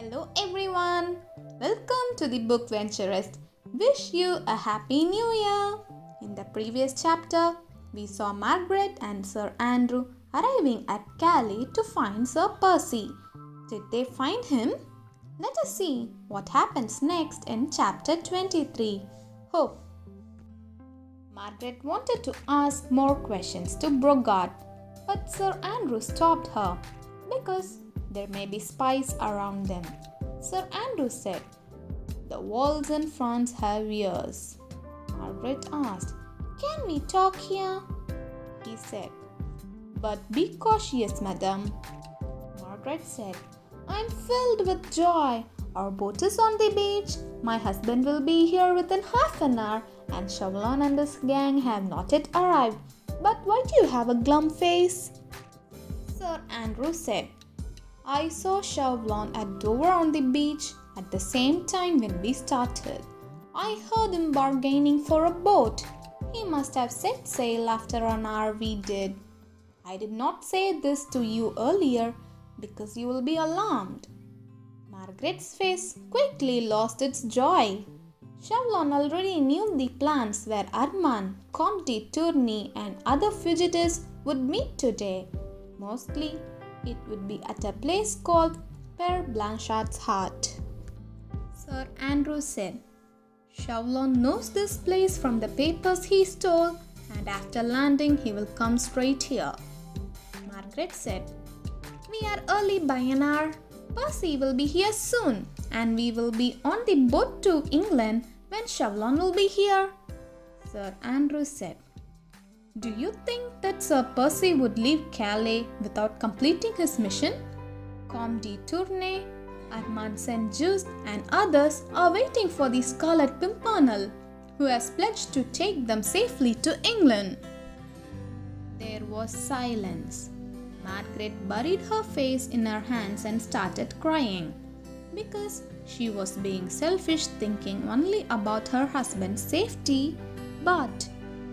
Hello everyone. Welcome to the Book Venturist. Wish you a happy new year. In the previous chapter, we saw Margaret and Sir Andrew arriving at Calais to find Sir Percy. Did they find him? Let us see what happens next in chapter 23. Hope. Margaret wanted to ask more questions to Brogard, but Sir Andrew stopped her because there may be spies around them. Sir Andrew said, The walls in France have ears. Margaret asked, Can we talk here? He said, But be cautious, madam. Margaret said, I am filled with joy. Our boat is on the beach. My husband will be here within half an hour, and Chauvelin and his gang have not yet arrived. But why do you have a glum face? Sir Andrew said, I saw Chauvelin at Dover on the beach at the same time when we started. I heard him bargaining for a boat. He must have set sail after an hour we did. I did not say this to you earlier because you will be alarmed. Margaret's face quickly lost its joy. Chauvelin already knew the plans where Armand, Comte Tournay, and other fugitives would meet today. Mostly, it would be at a place called Pere Blanchard's Hut. Sir Andrew said, Chauvelin knows this place from the papers he stole, and after landing, he will come straight here. Margaret said, We are early by an hour. Percy will be here soon, and we will be on the boat to England when Chauvelin will be here. Sir Andrew said, Do you think Sir Percy would leave Calais without completing his mission? Comte de Tournay, Armand St. Just, and others are waiting for the Scarlet Pimpernel, who has pledged to take them safely to England. There was silence. Margaret buried her face in her hands and started crying because she was being selfish, thinking only about her husband's safety, but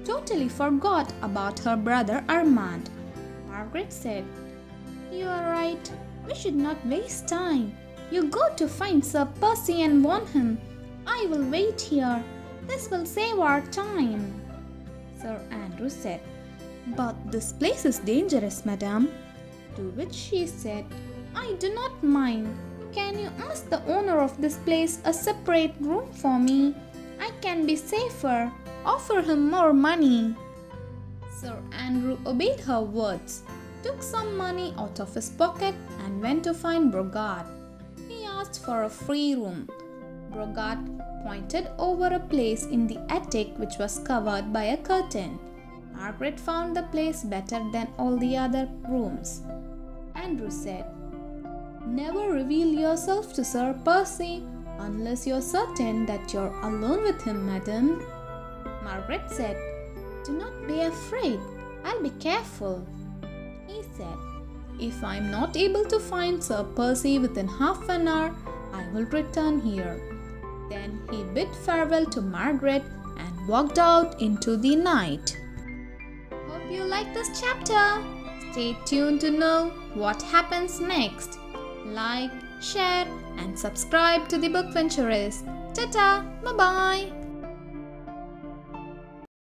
totally forgot about her brother Armand. Margaret said, You are right. We should not waste time. You go to find Sir Percy and warn him. I will wait here. This will save our time. Sir Andrew said, But this place is dangerous, madam. To which she said, I do not mind. Can you ask the owner of this place a separate room for me? I can be safer. Offer him more money. Sir Andrew obeyed her words, took some money out of his pocket, and went to find Brogard. He asked for a free room. Brogard pointed over a place in the attic which was covered by a curtain. Margaret found the place better than all the other rooms. Andrew said, Never reveal yourself to Sir Percy unless you're certain that you're alone with him, madam. Margaret said, Do not be afraid. I'll be careful. He said, If I'm not able to find Sir Percy within half an hour, I will return here. Then he bid farewell to Margaret and walked out into the night. Hope you like this chapter. Stay tuned to know what happens next. Like, share, and subscribe to the Book Venturist. Ta ta! Bye bye!